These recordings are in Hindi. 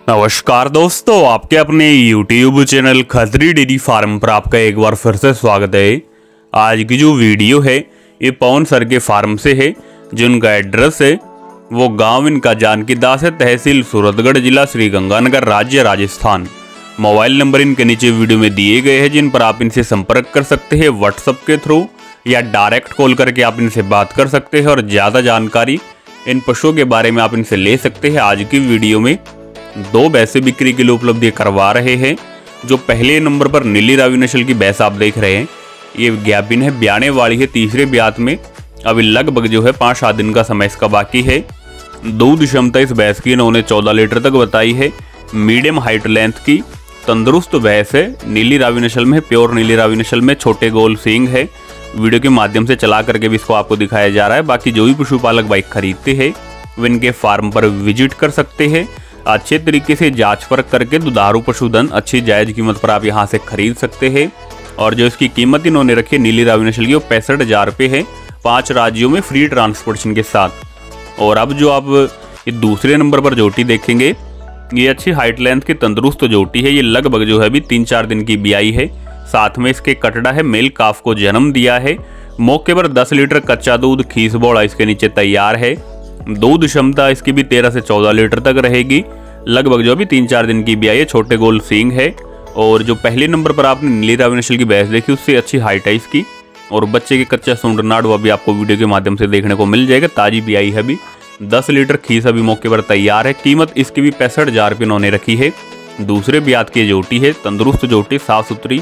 नमस्कार दोस्तों, आपके अपने YouTube channel Khatri dairy farm पर आपका एक बार फिर से स्वागत है। आज की जो वीडियो है, ये पवन सर के फार्म से है, जिनका एड्रेस है, वो गाँव इनका जानकी दास है तहसील सूरतगढ़ जिला श्री गंगानगर राज्य राजस्थान। मोबाइल नंबर इनके नीचे वीडियो में दिए गए हैं, जिन पर आप इनसे संपर्क कर सकते हैं व्हाट्सअप के थ्रू, या डायरेक्ट कॉल करके आप इनसे बात कर सकते हैं, और ज़्यादा जानकारी इन पशुओं के बारे में आप इनसे ले सकते हैं आज की वीडियो में। दो भैंसे बिक्री के लिए उपलब्ध करवा रहे हैं, जो पहले नंबर पर नीली रावी नस्ल की भैंस आप देख रहे हैं। ये गैबिन है, ब्याने वाली है, तीसरे ब्यात में। अभी लगभग जो है पाँच सात दिन का समय इसका बाकी है। दूध क्षमता इस भैंस की इन्होंने चौदह लीटर तक बताई है। मीडियम हाइट लेंथ की तंदुरुस्त भैंस है। नीली रावी नस्ल में, प्योर नीली रावी नस्ल में छोटे गोल सींग है। वीडियो के माध्यम से चला करके भी इसको आपको दिखाया जा रहा है। बाकी जो भी पशुपालक बाइक खरीदते हैं, वो इनके फार्म पर विज़िट कर सकते हैं। अच्छे तरीके से जाँच परख करके दुधारू पशुधन अच्छी जायज़ कीमत पर आप यहाँ से खरीद सकते हैं। और जो इसकी कीमत इन्होंने रखी है, नीली रावी नस्ल की वो पैंसठ हज़ार रुपये है पाँच राज्यों में फ्री ट्रांसपोर्टेशन के साथ। और अब जो आप ये दूसरे नंबर पर जोटी देखेंगे, ये अच्छी हाइट लेंथ की तंदुरुस्त जोटी है। ये लगभग जो है अभी तीन चार दिन की बियाई है। साथ में इसके कटड़ा है, मेल काफ को जन्म दिया है। मौके पर 10 लीटर कच्चा दूध, खीस बोड़ा इसके नीचे तैयार है। दूध क्षमता इसकी भी 13 से 14 लीटर तक रहेगी। लगभग जो भी तीन चार दिन की भी आई है, छोटे गोल सींग है। और जो पहले नंबर पर आपने नीली रावी नस्ल की भैंस देखी, उससे अच्छी हाइट है इसकी। और बच्चे के कच्चा सुंडरनाड, वो भी आपको वीडियो के माध्यम से देखने को मिल जाएगा। ताजी भी आई है अभी। दस लीटर खीस अभी मौके पर तैयार है। कीमत इसकी भी पैंसठ हज़ार रुपये इन्होंने रखी है। दूसरे ब्यात की जोटी है, तंदुरुस्त जोटी, साफ़ सुथरी।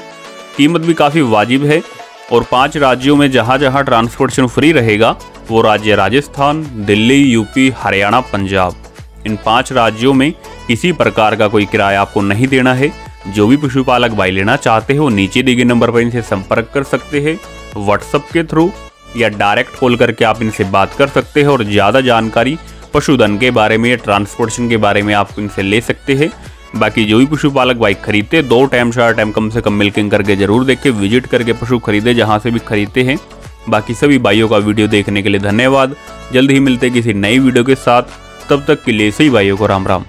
कीमत भी काफ़ी वाजिब है। और पाँच राज्यों में जहाँ जहाँ ट्रांसपोर्टेशन फ्री रहेगा, वो राज्य राजस्थान, दिल्ली, यूपी, हरियाणा, पंजाब। इन पाँच राज्यों में किसी प्रकार का कोई किराया आपको नहीं देना है। जो भी पशुपालक भाई लेना चाहते हो नीचे दिए गए नंबर पर इनसे संपर्क कर सकते हैं। व्हाट्सएप के थ्रू या डायरेक्ट कॉल करके आप इनसे बात कर सकते हैं और ज़्यादा जानकारी पशुधन के बारे में या ट्रांसपोर्टेशन के बारे में आप इनसे ले सकते हैं। बाकी जो भी पशुपालक बाइक खरीदते, दो टाइम चार टाइम कम से कम मिल्किंग करके ज़रूर देखें विज़िट करके पशु खरीदे, जहाँ से भी खरीदते हैं। बाकी सभी भाइयों का वीडियो देखने के लिए धन्यवाद। जल्द ही मिलते किसी नई वीडियो के साथ। तब तक के लिए सही भाइयों को राम राम